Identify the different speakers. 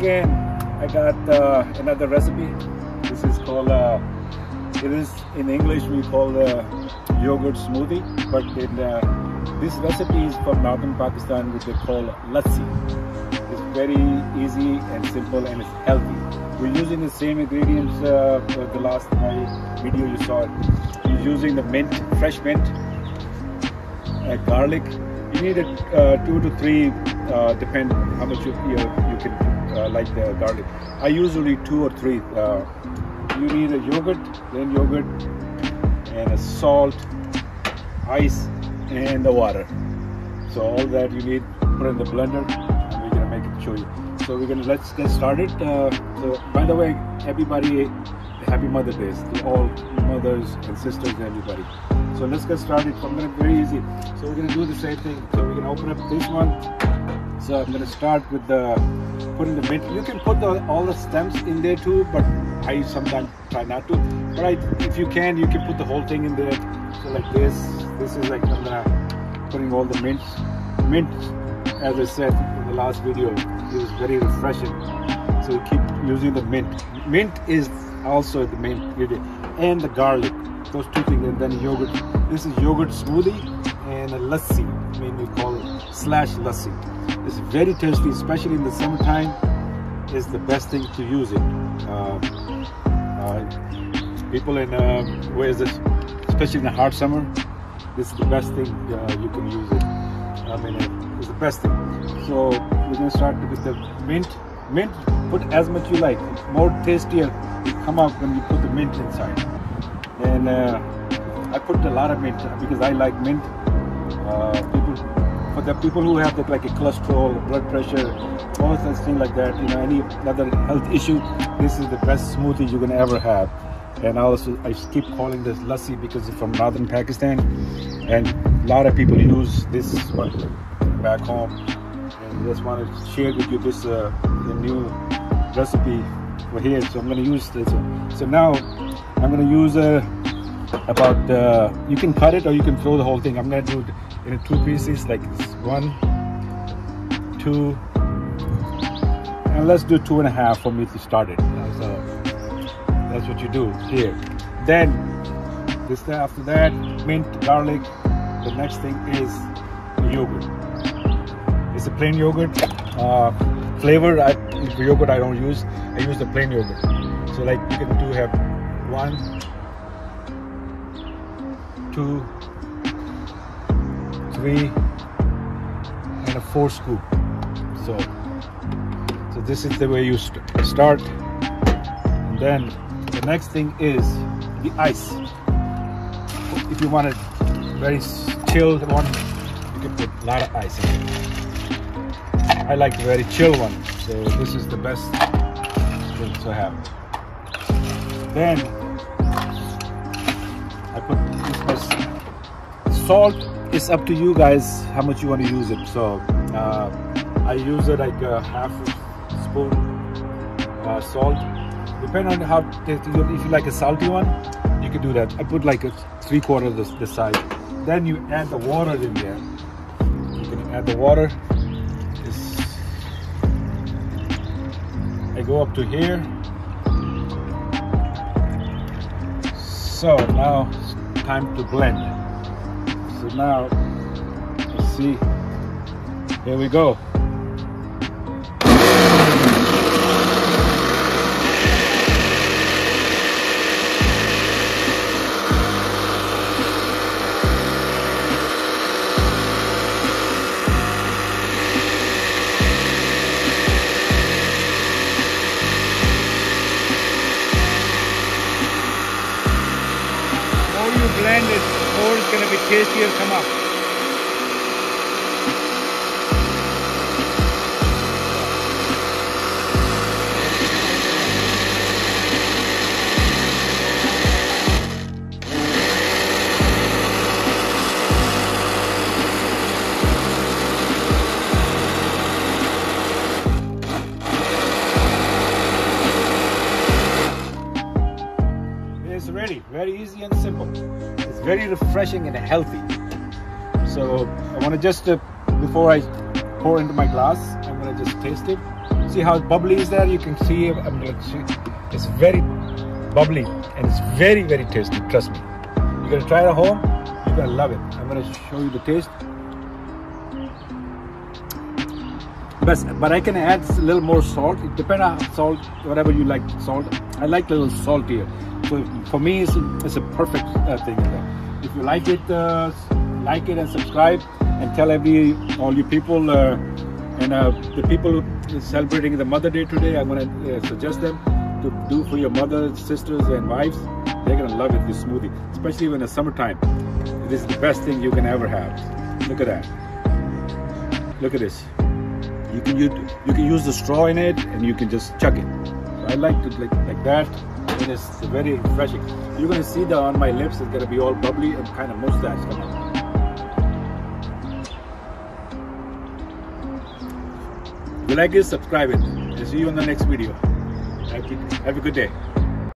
Speaker 1: again. I got uh, another recipe. This is called, uh, it is in English we call the yogurt smoothie, but in uh, this recipe is from northern Pakistan which they call lassi. It's very easy and simple and it's healthy. We're using the same ingredients uh, for the last my video you saw. We're using the mint, fresh mint, uh, garlic. You need uh, two to three, uh, depend how much you, you, you can uh, like the garlic. I usually two or three. Uh, you need a yogurt, then yogurt, and a salt, ice, and the water. So all that you need, put in the blender, and we're gonna make it show you. So we're gonna let's get started. Uh, so by the way, everybody, happy Mother Days to all mothers and sisters everybody. So let's get started. I'm gonna very easy. So we're gonna do the same thing. So we're gonna open up this one. So I'm gonna start with the putting the mint. You can put the, all the stems in there too, but I sometimes try not to. But I, if you can, you can put the whole thing in there. So like this, this is like I'm putting all the mint. Mint, as I said in the last video, is very refreshing. So you keep using the mint. Mint is also the main ingredient, and the garlic. Those two things, and then yogurt. This is yogurt smoothie and a lassi. I mean, we call it slash lassi. It's very tasty, especially in the summertime. Is the best thing to use it. Uh, uh, people in uh, where is this? Especially in the hot summer, this is the best thing uh, you can use it. I mean, it's the best thing. So we're gonna start with the mint. Mint, put as much you like. More tastier it come out when you put the mint inside. And uh, I put a lot of mint because I like mint. Uh, people, for the people who have like a cholesterol, blood pressure, all such things like that, you know, any other health issue, this is the best smoothie you can ever have. And I also, I keep calling this lassi because it's from northern Pakistan, and a lot of people use this back home. And just want to share with you this uh, the new recipe for here. So I'm going to use this. So now I'm going to use uh, about uh, you can cut it or you can throw the whole thing. I'm going to do in two pieces, like one, two, and let's do two and a half for me to start it. So that's what you do here. Then this after that, mint, garlic. The next thing is yogurt. It's a plain yogurt. Uh, flavor I, yogurt I don't use. I use the plain yogurt. So like you can do have one, two, three, and a four scoop. So so this is the way you st start. And then the next thing is the ice. If you want it very chilled one, you can put a lot of ice in it. I like the very chill one. So this is the best thing to have. Then I put this salt. It's up to you guys how much you want to use it. So uh, I use it like a half spoon uh, salt. Depending on how if you like a salty one, you can do that. I put like a three quarter this, this size. Then you add the water in there. You can add the water. I go up to here. So now it's time to blend. So now, let's see. Here we go. More it's gonna be tastier come up. Ready, very easy and simple. It's very refreshing and healthy. So I want to just, uh, before I pour into my glass, I'm gonna just taste it. See how bubbly is there? You can see, I'm it's very bubbly and it's very, very tasty. Trust me. You're gonna try it at home. You're gonna love it. I'm gonna show you the taste. But, but I can add a little more salt. It depends on salt, whatever you like salt. I like a little saltier. So for me, it's a, it's a perfect uh, thing. If you like it, uh, like it and subscribe and tell every all you people uh, and uh, the people celebrating the Mother Day today. I'm gonna uh, suggest them to do for your mothers, sisters, and wives. They're gonna love it. This smoothie, especially when it's summertime. It is the best thing you can ever have. Look at that. Look at this. You can use you can use the straw in it, and you can just chuck it. So I like to like like that. It is very refreshing. You're gonna see that on my lips. It's gonna be all bubbly and kind of mustache coming. If you like it, subscribe it. And see you in the next video. Have have a good day.